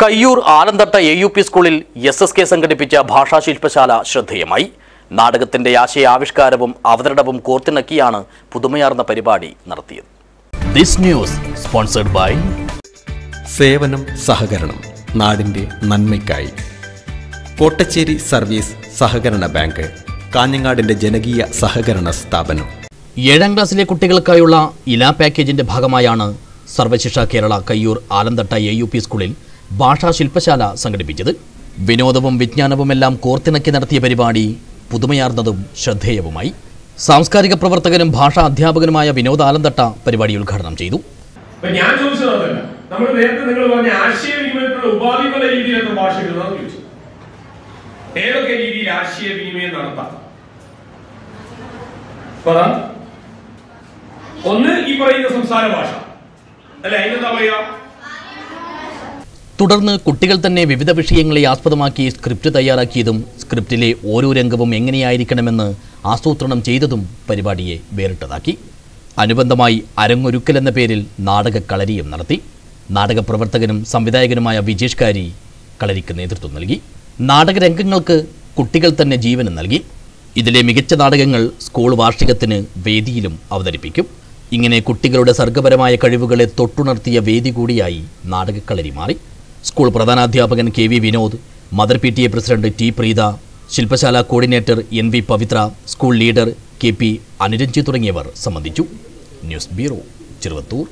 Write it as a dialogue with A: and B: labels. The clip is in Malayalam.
A: Kayyur Alanthatta A U P സ്കൂളിൽ എസ് എസ് കെ സംഘടിപ്പിച്ച ഭാഷാശില്പശാല ശ്രദ്ധേയമായി. നാടകത്തിന്റെ ആശയാവിഷ്കാരവും അവതരണവും കോർത്തിണക്കിയാണ് പുതുമയാർന്ന പരിപാടി നടത്തിയത്. ദിസ് ന്യൂസ് സ്പോൺസർഡ് ബൈ
B: സേവനം സഹകരണം നാടിന്റെ നന്മയ്ക്കായി. കോട്ടച്ചേരി സർവീസ് സഹകരണ ബാങ്ക് കാഞ്ഞങ്ങാടിന്റെ ജനകീയ സഹകരണ സ്ഥാപനം.
A: ഏഴാം ക്ലാസ്സിലെ കുട്ടികൾക്കായുള്ള ഇല പാക്കേജിന്റെ ഭാഗമായാണ് Sarva Shiksha Kerala Kayyur Alanthatta A U P സ്കൂളിൽ ഭാഷാ ശില്പശാല സംഘടിപ്പിച്ചത്. വിനോദവും വിജ്ഞാനവുമെല്ലാം കോർത്തിണക്കി നടത്തിയ പരിപാടി പുതുമയാർന്നതും ശ്രദ്ധേയവുമായി. സാംസ്കാരിക പ്രവർത്തകനും ഭാഷാ അധ്യാപകനുമായ വിനോദ ആലന്തട്ട പരിപാടി ഉദ്ഘാടനം ചെയ്തു.
C: ഞാൻ ചോദിച്ചത് നമ്മൾ നേരത്തെ നിങ്ങൾ പറഞ്ഞ ആശയവിനിമയത്തിനുള്ള ഉപാധികളുടെ രീതിയിൽ എത്ര ഭാഷകളാണ് ചോദിച്ചു. ഏതൊക്കെ രീതിയിൽ ആശയവിനിമയം നടത്താം? ഒന്ന് ഈ പറയുന്ന സംസാര ഭാഷ. അല്ലെ? അതിനെന്താ പറയാ
A: തുടർന്ന് കുട്ടികൾ തന്നെ വിവിധ വിഷയങ്ങളെ ആസ്പദമാക്കി സ്ക്രിപ്റ്റ് തയ്യാറാക്കിയതും സ്ക്രിപ്റ്റിലെ ഓരോ രംഗവും എങ്ങനെയായിരിക്കണമെന്ന് ആസൂത്രണം ചെയ്തതും പരിപാടിയെ വേറിട്ടതാക്കി. അനുബന്ധമായി അരങ്ങൊരുക്കൽ എന്ന പേരിൽ നാടകക്കളരിയും നടത്തി. നാടക പ്രവർത്തകനും സംവിധായകനുമായ വിജേഷ് കാരി കളരിക്ക് നേതൃത്വം നൽകി. നാടകരംഗങ്ങൾക്ക് കുട്ടികൾ തന്നെ ജീവനം നൽകി. ഇതിലെ മികച്ച നാടകങ്ങൾ സ്കൂൾ വാർഷികത്തിന് വേദിയിലും അവതരിപ്പിക്കും. ഇങ്ങനെ കുട്ടികളുടെ സർഗപരമായ കഴിവുകളെ തൊട്ടുണർത്തിയ വേദി കൂടിയായി നാടകക്കളരി മാറി. School പ്രധാനാധ്യാപകൻ K V Vinod mother P T A president T Preetha ശില്പശാല coordinator N V Pavithra school leader K P Anuranji തുടങ്ങിയവർ സംബന്ധിച്ചു. News bureau Cheruvathur.